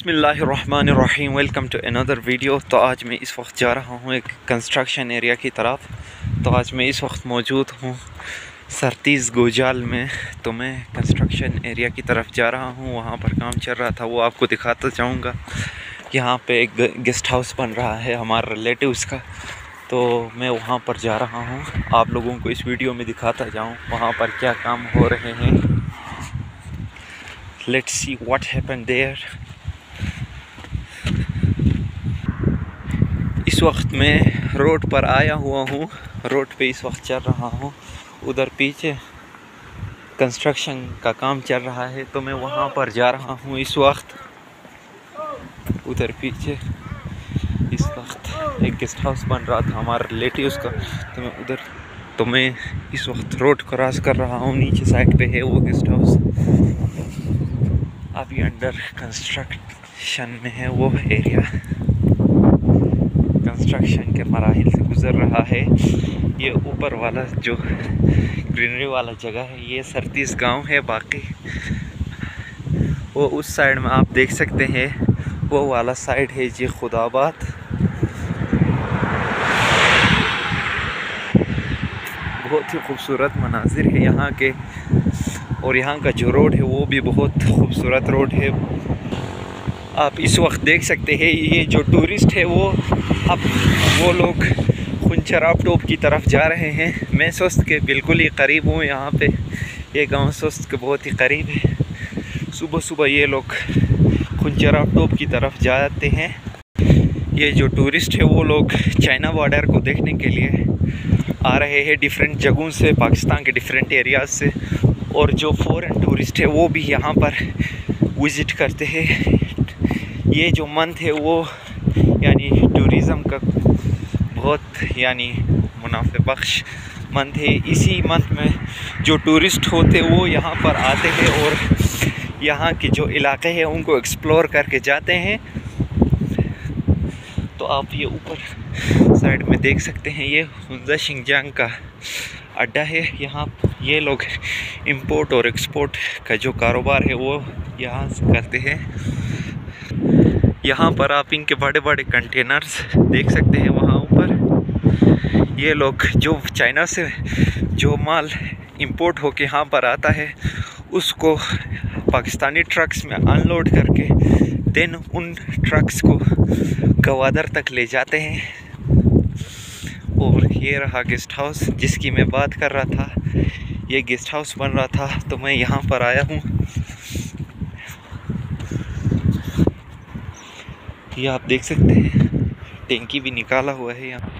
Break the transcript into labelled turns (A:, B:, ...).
A: बसमीम welcome to another video. तो आज मैं इस वक्त जा रहा हूँ एक कंस्ट्रक्शन एरिया की तरफ़। तो आज मैं इस वक्त मौजूद हूँ सरतीज़ गोजाल में। तो मैं कंस्ट्रक्शन एरिया की तरफ़ जा रहा हूँ। वहाँ पर काम चल रहा था, वो आपको दिखाता जाऊँगा। यहाँ पे एक गेस्ट हाउस बन रहा है हमारे रिलेटिव्स का। तो मैं वहाँ पर जा रहा हूँ। आप लोगों को इस वीडियो में दिखाता जाऊँ वहाँ पर क्या काम हो रहे हैं। Let's see what happen there इस वक्त मैं रोड पर आया हुआ हूँ। रोड पे इस वक्त चल रहा हूँ। उधर पीछे कंस्ट्रक्शन का काम चल रहा है तो मैं वहाँ पर जा रहा हूँ इस वक्त। उधर पीछे इस वक्त एक गेस्ट हाउस बन रहा था हमारे रिलेटिव्स का। तो मैं उधर तो मैं इस वक्त रोड क्रॉस कर रहा हूँ, नीचे साइड पे है वो गेस्ट हाउस अभी अंडर कंस्ट्रक्शन में है, वो एरिया कंस्ट्रक्शन के मराहल से गुज़र रहा है। ये ऊपर वाला जो ग्रीनरी वाला जगह है, ये सरतीस गाँव है बाकी। वो उस साइड में आप देख सकते हैं, वो वाला साइड है जी खुदाबाद। बहुत ही खूबसूरत मनाजिर है यहाँ के। और यहाँ का जो रोड है, वो भी बहुत खूबसूरत रोड है। आप इस वक्त देख सकते हैं, ये जो टूरिस्ट है, वो अब वो लोग खुनचराब टोप की तरफ़ जा रहे हैं। मैं सुस्त के बिल्कुल ही करीब हूँ यहाँ पे। ये गाँव सुस्त के बहुत ही करीब है। सुबह सुबह ये लोग खुनचराब टोप की तरफ़ जाते हैं। ये जो टूरिस्ट है वो लोग चाइना बॉर्डर को देखने के लिए आ रहे हैं डिफरेंट जगहों से, पाकिस्तान के डिफरेंट एरियाज़ से। और जो फॉरेन टूरिस्ट है वो भी यहाँ पर विज़िट करते हैं। ये जो मंथ है वो टूरिज़म का बहुत, यानी मुनाफे बख्श मंथ है। इसी मंथ में जो टूरिस्ट होते वो यहाँ पर आते हैं और यहाँ के जो इलाके हैं, उनको एक्सप्लोर करके जाते हैं। तो आप ये ऊपर साइड में देख सकते हैं, ये हुंजा शिंगजांग का अड्डा है। यहाँ ये लोग इंपोर्ट और एक्सपोर्ट का जो कारोबार है, वो यहाँ से करते हैं। यहाँ पर आप इनके बड़े बड़े कंटेनर्स देख सकते हैं वहाँ ऊपर। ये लोग जो चाइना से जो माल इंपोर्ट होके यहाँ पर आता है, उसको पाकिस्तानी ट्रक्स में अनलोड करके देन उन ट्रक्स को गवादर तक ले जाते हैं। और ये रहा गेस्ट हाउस जिसकी मैं बात कर रहा था। ये गेस्ट हाउस बन रहा था तो मैं यहाँ पर आया हूँ। ये आप देख सकते हैं। टेंकी भी निकाला हुआ है यहाँ।